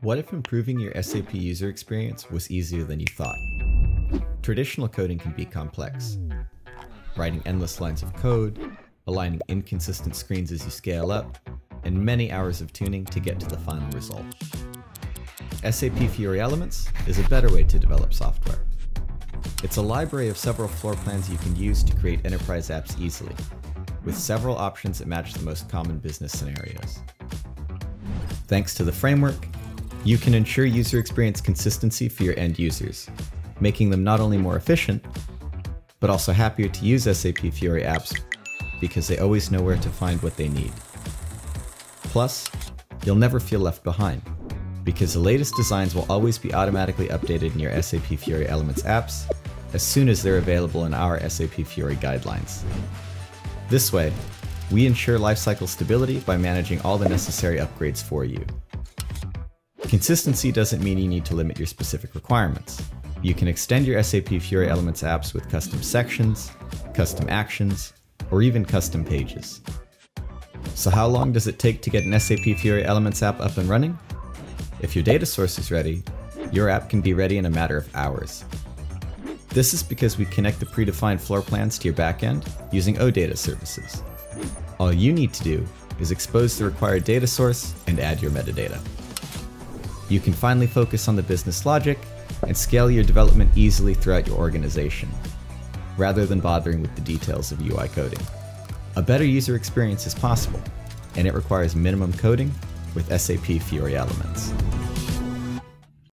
What if improving your SAP user experience was easier than you thought? Traditional coding can be complex. Writing endless lines of code, aligning inconsistent screens as you scale up, and many hours of tuning to get to the final result. SAP Fiori Elements is a better way to develop software. It's a library of several floor plans you can use to create enterprise apps easily, with several options that match the most common business scenarios. Thanks to the framework, you can ensure user experience consistency for your end users, making them not only more efficient, but also happier to use SAP Fiori apps because they always know where to find what they need. Plus, you'll never feel left behind because the latest designs will always be automatically updated in your SAP Fiori Elements apps as soon as they're available in our SAP Fiori guidelines. This way, we ensure lifecycle stability by managing all the necessary upgrades for you. Consistency doesn't mean you need to limit your specific requirements. You can extend your SAP Fiori Elements apps with custom sections, custom actions, or even custom pages. So how long does it take to get an SAP Fiori Elements app up and running? If your data source is ready, your app can be ready in a matter of hours. This is because we connect the predefined floor plans to your backend using OData services. All you need to do is expose the required data source and add your metadata. You can finally focus on the business logic and scale your development easily throughout your organization, rather than bothering with the details of UI coding. A better user experience is possible, and it requires minimum coding with SAP Fiori Elements.